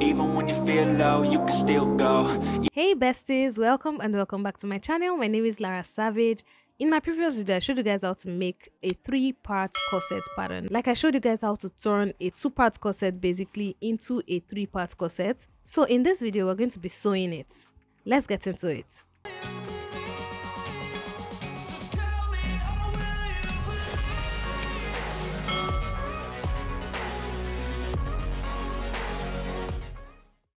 Even when you feel low, you can still go. Hey besties, welcome and welcome back to my channel. My name is Lara Savage. In my previous video, I showed you guys how to make a three-part corset pattern. Like I showed you guys how to turn a two-part corset basically into a three-part corset. So in this video, we're going to be sewing it. Let's get into it.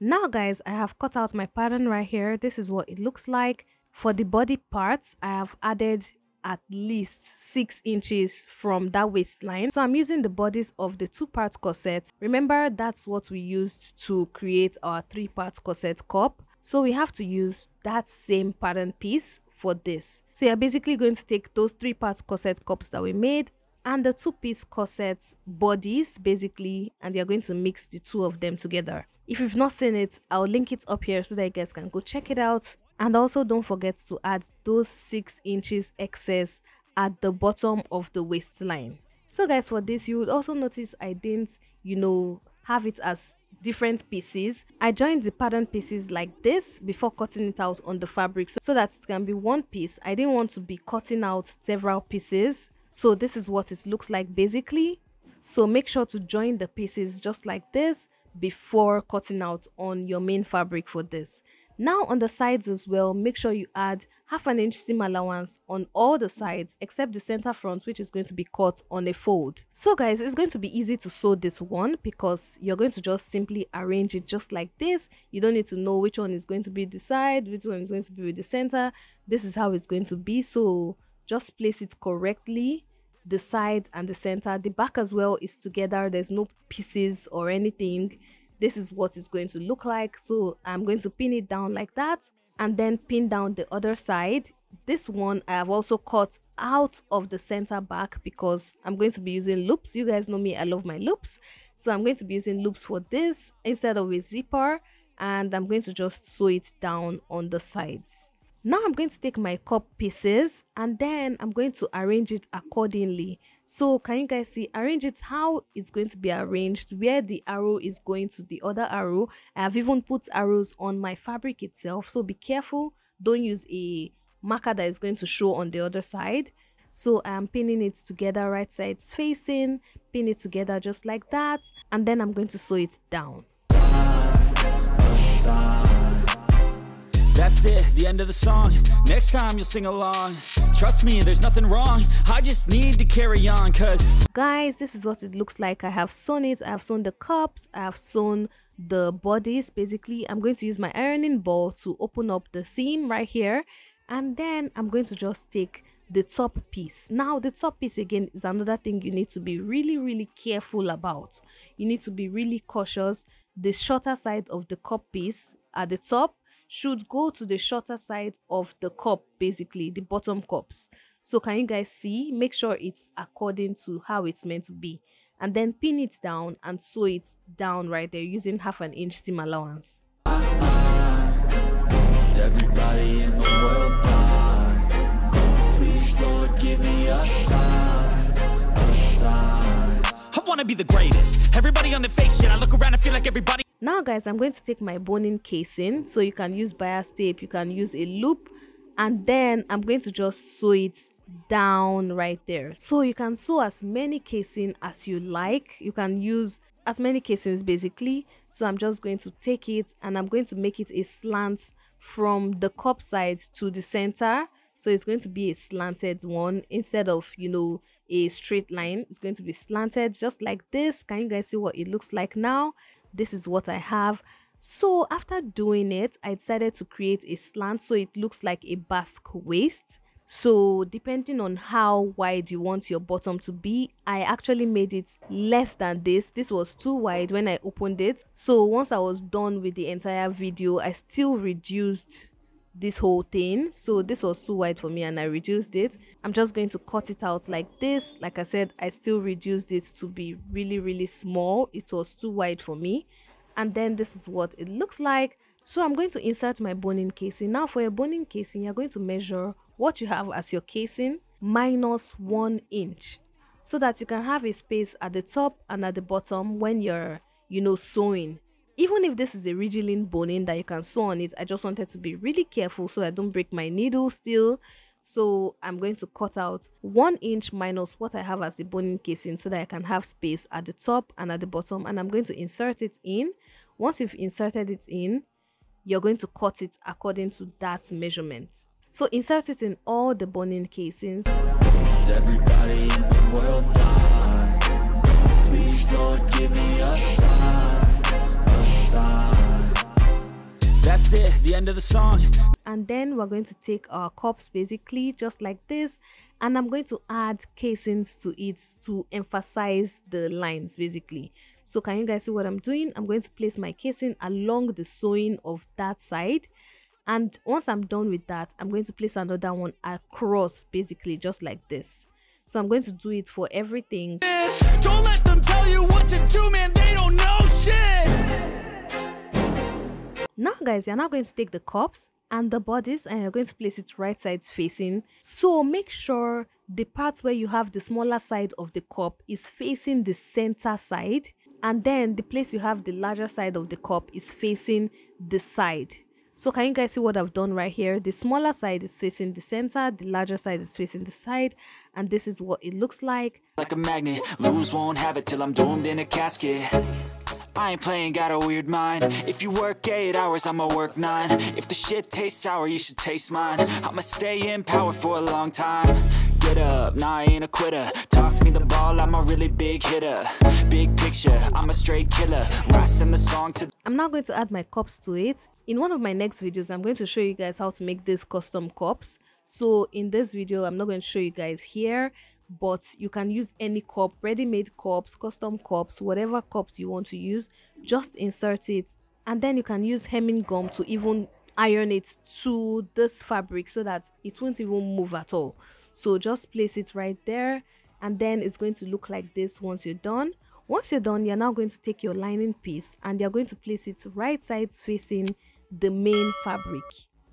Now guys, I have cut out my pattern right here. This is what it looks like. For the body parts, I have added at least 6 inches from that waistline. So I'm using the bodies of the two-part corset. Remember, that's what we used to create our three-part corset cup. So we have to use that same pattern piece for this. So you're basically going to take those three-part corset cups that we made and the two-piece corset bodies basically and you're going to mix the two of them together. If you've not seen it i'll link it up here so that you guys can go check it out. And also don't forget to add those six inches excess at the bottom of the waistline. So guys for this you would also notice i didn't you know have it as different pieces. I joined the pattern pieces like this before cutting it out on the fabric so that it can be one piece. I didn't want to be cutting out several pieces so this is what it looks like basically. So make sure to join the pieces just like this before cutting out on your main fabric for this. Now on the sides as well make sure you add half an inch seam allowance on all the sides except the center front which is going to be cut on a fold. So guys it's going to be easy to sew this one because you're going to just simply arrange it just like this. You don't need to know which one is going to be the side which one is going to be with the center. This is how it's going to be. So just place it correctly the side and the center. The back as well is together. There's no pieces or anything. This is what it's going to look like. So i'm going to pin it down like that and then pin down the other side. This one i have also cut out of the center back because i'm going to be using loops. You guys know me. I love my loops. So i'm going to be using loops for this instead of a zipper and i'm going to just sew it down on the sides now i'm going to take my cup pieces and then i'm going to arrange it accordingly. So can you guys see arrange it how it's going to be arranged where the arrow is going to the other arrow. I have even put arrows on my fabric itself so be careful. Don't use a marker that is going to show on the other side. So i'm pinning it together right sides facing pin it together just like that and then i'm going to sew it down That's it, the end of the song. Next time you'll sing along. Trust me, there's nothing wrong. I just need to carry on, cause. Guys, this is what it looks like. I have sewn it, I have sewn the cups, I have sewn the bodies. Basically, I'm going to use my ironing ball to open up the seam right here. And then I'm going to just take the top piece now the top piece again is another thing you need to be really really careful about you need to be really cautious the shorter side of the cup piece at the top should go to the shorter side of the cup basically the bottom cups so can you guys see make sure it's according to how it's meant to be and then pin it down and sew it down right there using half an inch seam allowance everybody in the world blind? Please, Lord, give me a sign, a sign. I wanna be the greatest. Everybody on the shit. I look around and feel like everybody now guys i'm going to take my boning casing. So you can use bias tape you can use a loop and then i'm going to just sew it down right there. So you can sew as many casing as you like. You can use as many casings basically. So i'm just going to take it and i'm going to make it a slant from the cup side to the center. So it's going to be a slanted one instead of you know a straight line. It's going to be slanted just like this. Can you guys see what it looks like now this is what I have. So after doing it, I decided to create a slant so it looks like a basque waist. So depending on how wide you want your bottom to be, I actually made it less than this. This was too wide when I opened it. So once I was done with the entire video, I still reduced this whole thing. So this was too wide for me and i reduced it. I'm just going to cut it out like this. Like i said i still reduced it to be really really small. It was too wide for me. And then this is what it looks like. So i'm going to insert my boning casing. Now for your boning casing you're going to measure what you have as your casing minus one inch so that you can have a space at the top and at the bottom when you're you know sewing even if this is a Rigilene boning that you can sew on it, I just wanted to be really careful so I don't break my needle still. So I'm going to cut out one inch minus what I have as the boning casing so that I can have space at the top and at the bottom and I'm going to insert it in. Once you've inserted it in, you're going to cut it according to that measurement. So insert it in all the boning casings. give me a sign, That's it, the end of the song. And then we're going to take our cups basically just like this and I'm going to add casings to it to emphasize the lines basically. So can you guys see what I'm doing? I'm going to place my casing along the sewing of that side and once I'm done with that, I'm going to place another one across basically just like this. So I'm going to do it for everything. Don't let them tell you what to do, man. They don't know shit. Now guys, you're now going to take the cups and the bodies and you're going to place it right sides facing. So make sure the parts where you have the smaller side of the cup is facing the center side and then the place you have the larger side of the cup is facing the side. So can you guys see what I've done right here? The smaller side is facing the center, the larger side is facing the side, and this is what it looks like. Like a magnet, lose won't have it till I'm doomed in a casket. I ain't playing, got a weird mind. If you work 8 hours, I'ma work 9 If the shit tastes sour, you should taste mine. I'ma stay in power for a long time. Get up, nah I ain't a quitter. Toss me the ball, I'm a really big hitter. Big picture, I'm a straight killer. Rising the song to I'm now going to add my cups to it. In one of my next videos, I'm going to show you guys how to make these custom cups. So in this video, I'm not going to show you guys here but you can use any cup ready-made cups custom cups whatever cups you want to use just insert it. And then you can use hemming gum to even iron it to this fabric so that it won't even move at all. So just place it right there and then it's going to look like this once you're done. Once you're done you're now going to take your lining piece and you're going to place it right sides facing the main fabric.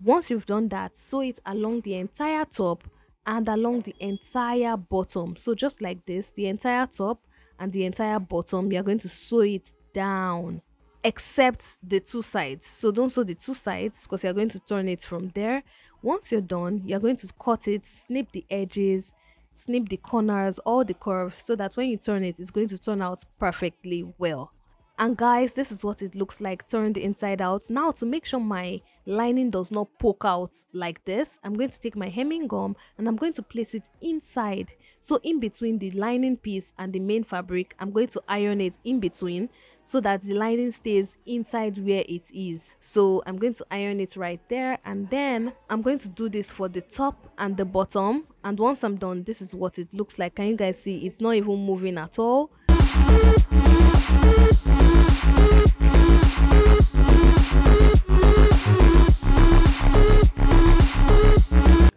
Once you've done that sew it along the entire top and along the entire bottom. So just like this the entire top and the entire bottom you're going to sew it down except the two sides. So don't sew the two sides because you're going to turn it from there. Once you're done you're going to cut it snip the edges snip the corners all the curves so that when you turn it it's going to turn out perfectly well and guys this is what it looks like turned inside out. Now to make sure my lining does not poke out like this i'm going to take my hemming gum and i'm going to place it inside. So in between the lining piece and the main fabric i'm going to iron it in between so that the lining stays inside where it is. So i'm going to iron it right there and then i'm going to do this for the top and the bottom. And once i'm done this is what it looks like. Can you guys see? It's not even moving at all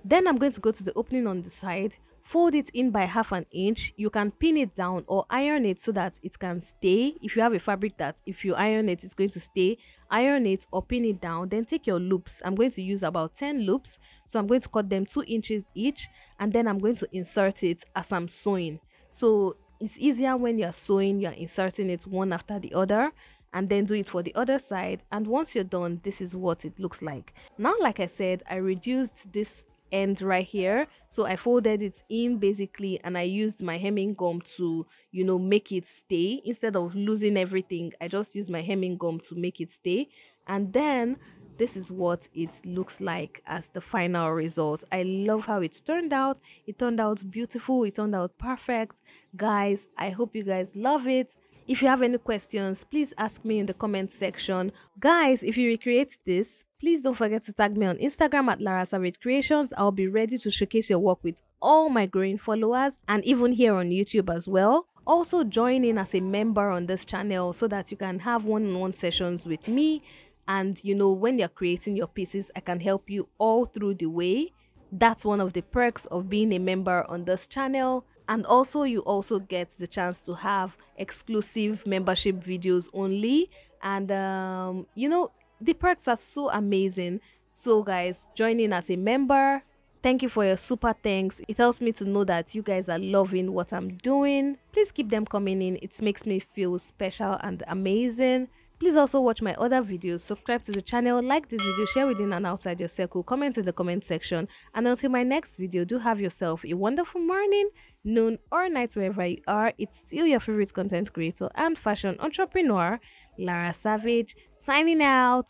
then I'm going to go to the opening on the side, fold it in by half an inch. You can pin it down or iron it so that it can stay. If you have a fabric that if you iron it, it's going to stay, iron it or pin it down. Then take your loops. I'm going to use about 10 loops. So I'm going to cut them 2 inches each and then I'm going to insert it as I'm sewing. So it's easier when you're sewing, you're inserting it one after the other and then do it for the other side and once you're done this is what it looks like now like i said i reduced this end right here. So i folded it in basically and i used my hemming gum to you know make it stay. Instead of losing everything i just used my hemming gum to make it stay. And then this is what it looks like as the final result. I love how it turned out. It turned out beautiful. It turned out perfect. Guys i hope you guys love it. If you have any questions please ask me in the comment section. Guys if you recreate this please don't forget to tag me on instagram at lara savage creations. I'll be ready to showcase your work with all my growing followers and even here on youtube as well. Also join in as a member on this channel so that you can have one-on-one sessions with me. And you know when you're creating your pieces i can help you all through the way. That's one of the perks of being a member on this channel. And also you also get the chance to have exclusive membership videos only. And um, you know the perks are so amazing. So guys join in as a member thank you for your super thanks. It helps me to know that you guys are loving what i'm doing. Please keep them coming in. It makes me feel special and amazing. Please also watch my other videos, subscribe to the channel, like this video, share within and outside your circle, comment in the comment section. And until my next video, do have yourself a wonderful morning, noon, or night wherever you are. It's still your favorite content creator and fashion entrepreneur, Lara Savage, signing out.